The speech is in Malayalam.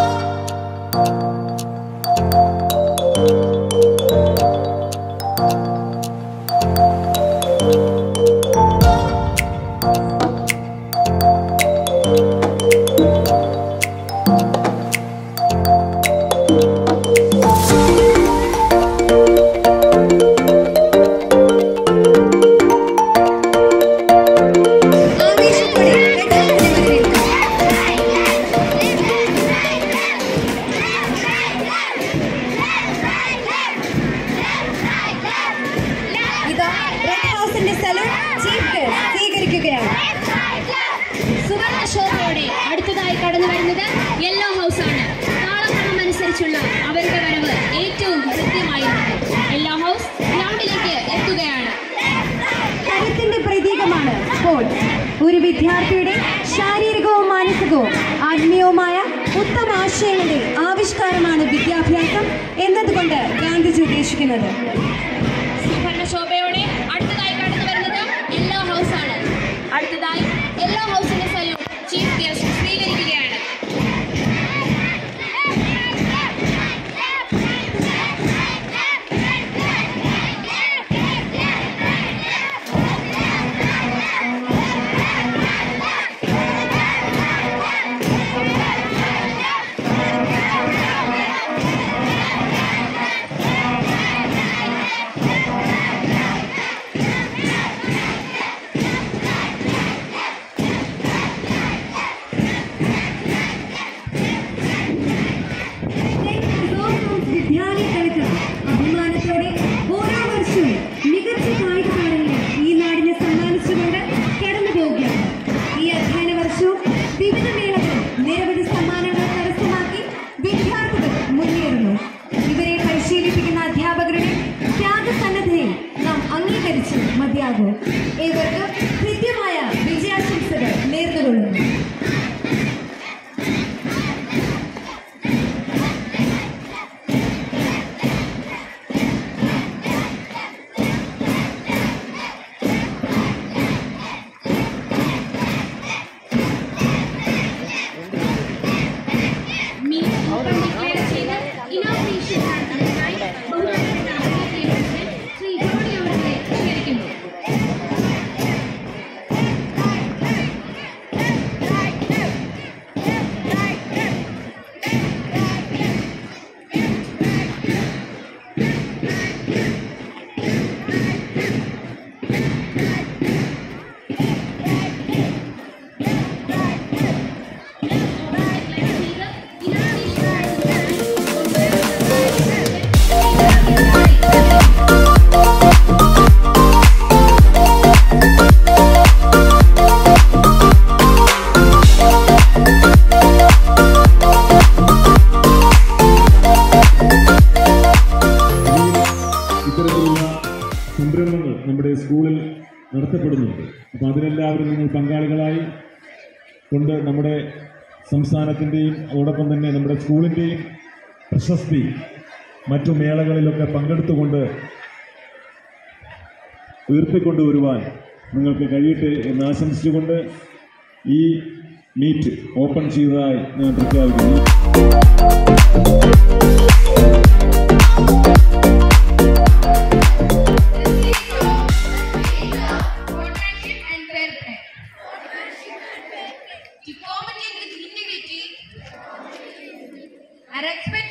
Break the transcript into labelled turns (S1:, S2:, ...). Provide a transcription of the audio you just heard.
S1: Oh. ഒരു വിദ്യാർത്ഥിയുടെ ശാരീരികവും മാനസികവും ആത്മീയവുമായ ഉത്തമ ആശയങ്ങളുടെ ആവിഷ്കാരമാണ് വിദ്യാഭ്യാസം എന്നതുകൊണ്ട് ഗാന്ധിജി ഉദ്ദേശിക്കുന്നത്. അംഗീകരിച്ച് മതിയാകും. ഏവർക്കും കൃത്യമായ വിജയാശംസകൾ നേർന്നുകൊള്ളുന്നു.
S2: നടത്തപ്പെടുന്നുണ്ട് അപ്പോൾ അതിലെല്ലാവരും നിങ്ങൾ പങ്കാളികളായി. കൊണ്ട് നമ്മുടെ സംസ്ഥാനത്തിന്റെയും അതോടൊപ്പം തന്നെ നമ്മുടെ സ്കൂളിന്റെയും പ്രശസ്തി മറ്റു മേളകളിലൊക്കെ പങ്കെടുത്തുകൊണ്ട് ഉയർത്തിക്കൊണ്ടുവരുവാൻ നിങ്ങൾക്ക് കഴിയട്ടെ എന്ന് ആശംസിച്ചുകൊണ്ട് ഈ മീറ്റ് ഓപ്പൺ ചെയ്തതായി ഞാൻ പ്രഖ്യാപിക്കുന്നു.
S3: I expect